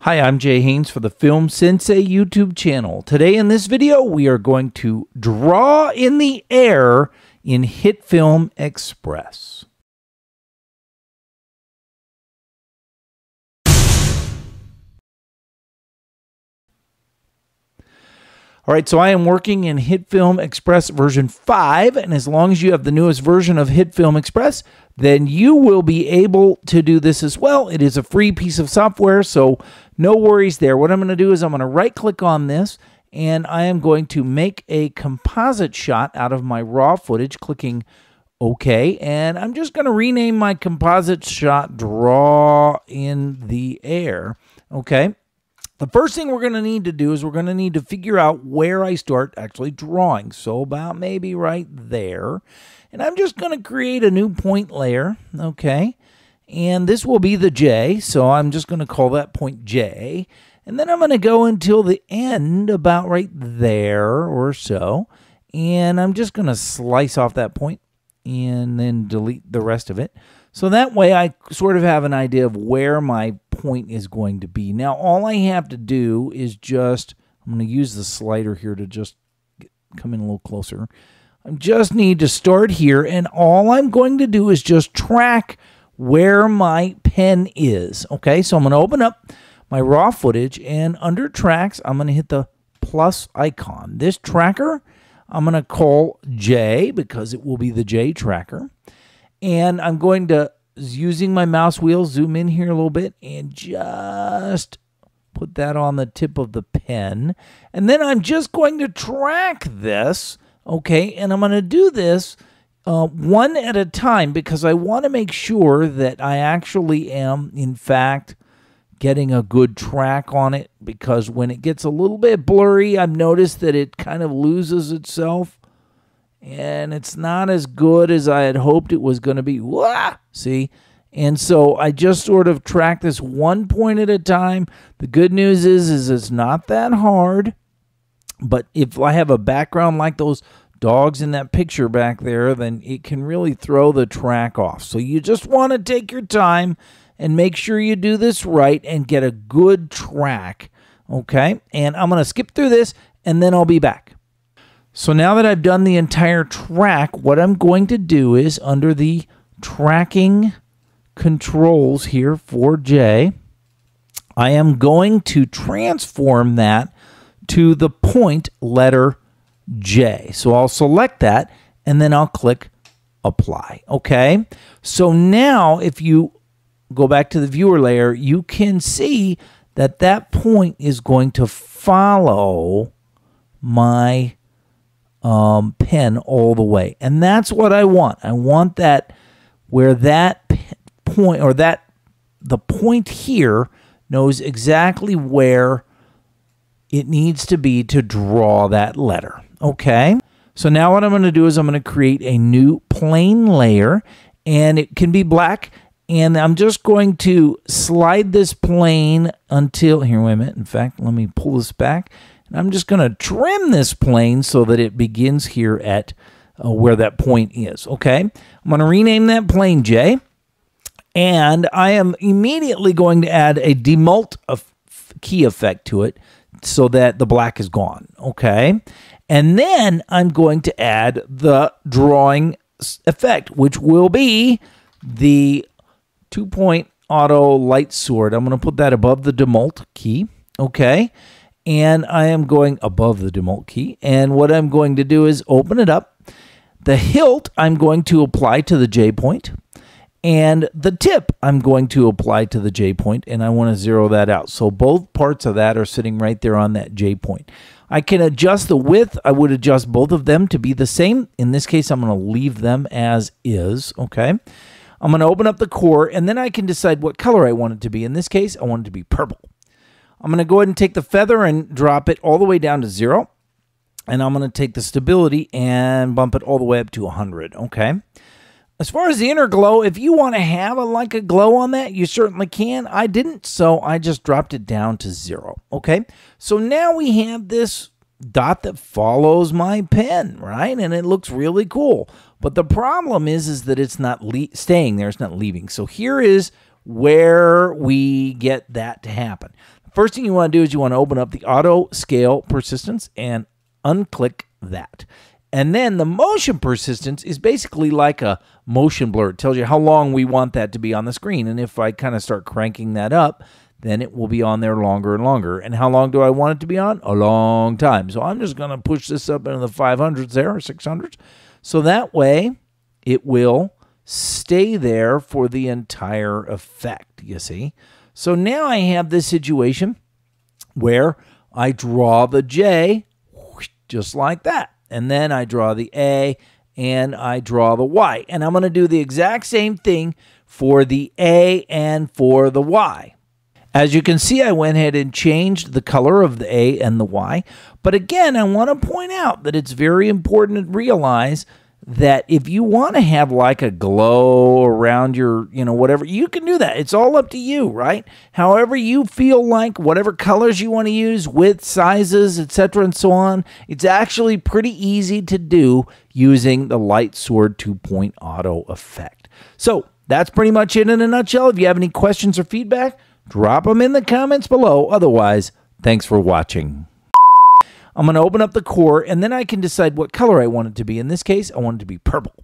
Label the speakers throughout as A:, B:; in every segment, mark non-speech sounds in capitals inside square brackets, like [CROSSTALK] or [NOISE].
A: Hi, I'm Jay Haynes for the Film Sensei YouTube channel. Today in this video, we are going to draw in the air in HitFilm Express. All right, so I am working in HitFilm Express version 5, and as long as you have the newest version of HitFilm Express, then you will be able to do this as well. It is a free piece of software, so no worries there. What I'm going to do is I'm going to right click on this, and I am going to make a composite shot out of my raw footage, clicking OK, and I'm just going to rename my composite shot Draw in the Air. Okay. The first thing we're going to need to do is we're going to need to figure out where I start actually drawing. So about maybe right there. And I'm just going to create a new point layer, okay? And this will be the J, so I'm just going to call that point J. And then I'm going to go until the end, about right there or so. And I'm just going to slice off that point and then delete the rest of it. So that way I sort of have an idea of where my point is going to be. Now all I have to do is just, I'm going to use the slider here to just get, come in a little closer. I just need to start here and all I'm going to do is just track where my pen is. Okay, so I'm going to open up my raw footage and under tracks, I'm going to hit the plus icon. This tracker, I'm going to call J because it will be the J tracker. And I'm going to, using my mouse wheel, zoom in here a little bit and just put that on the tip of the pen. And then I'm just going to track this, okay? And I'm going to do this uh, one at a time because I want to make sure that I actually am, in fact, getting a good track on it because when it gets a little bit blurry, I've noticed that it kind of loses itself and it's not as good as I had hoped it was going to be. Wah! See? And so I just sort of track this one point at a time. The good news is is it's not that hard. But if I have a background like those dogs in that picture back there, then it can really throw the track off. So you just want to take your time and make sure you do this right and get a good track. Okay? And I'm going to skip through this and then I'll be back. So now that I've done the entire track, what I'm going to do is under the tracking controls here for J, I am going to transform that to the point letter J. So I'll select that and then I'll click apply. Okay. So now if you go back to the viewer layer, you can see that that point is going to follow my um, pen all the way. And that's what I want. I want that where that point or that the point here knows exactly where it needs to be to draw that letter. Okay. So now what I'm going to do is I'm going to create a new plane layer and it can be black and I'm just going to slide this plane until here wait a minute in fact let me pull this back and I'm just going to trim this plane so that it begins here at uh, where that point is. Okay. I'm going to rename that plane J. And I am immediately going to add a demult key effect to it so that the black is gone. Okay. And then I'm going to add the drawing effect, which will be the two point auto light sword. I'm going to put that above the demult key. Okay and I am going above the demult key. And what I'm going to do is open it up. The hilt I'm going to apply to the J point, and the tip I'm going to apply to the J point, and I want to zero that out. So both parts of that are sitting right there on that J point. I can adjust the width. I would adjust both of them to be the same. In this case, I'm going to leave them as is, okay? I'm going to open up the core, and then I can decide what color I want it to be. In this case, I want it to be purple. I'm going to go ahead and take the feather and drop it all the way down to zero. And I'm going to take the stability and bump it all the way up to 100. Okay. As far as the inner glow, if you want to have a like a glow on that, you certainly can. I didn't, so I just dropped it down to zero. Okay. So now we have this dot that follows my pen, right? And it looks really cool. But the problem is, is that it's not staying there. It's not leaving. So here is where we get that to happen. First thing you want to do is you want to open up the auto scale persistence and unclick that. And then the motion persistence is basically like a motion blur. It tells you how long we want that to be on the screen. And if I kind of start cranking that up, then it will be on there longer and longer. And how long do I want it to be on? A long time. So I'm just going to push this up into the 500s there or 600s. So that way it will stay there for the entire effect, you see. So now I have this situation where I draw the J just like that. And then I draw the A and I draw the Y. And I'm going to do the exact same thing for the A and for the Y. As you can see, I went ahead and changed the color of the A and the Y. But again, I want to point out that it's very important to realize that if you want to have like a glow around your, you know, whatever, you can do that. It's all up to you, right? However you feel like, whatever colors you want to use, width, sizes, etc., and so on. It's actually pretty easy to do using the Light Sword two-point auto effect. So that's pretty much it in a nutshell. If you have any questions or feedback, drop them in the comments below. Otherwise, thanks for watching. I'm going to open up the core, and then I can decide what color I want it to be. In this case, I want it to be purple.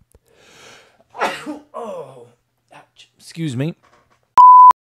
A: [COUGHS] oh, ouch. Excuse me.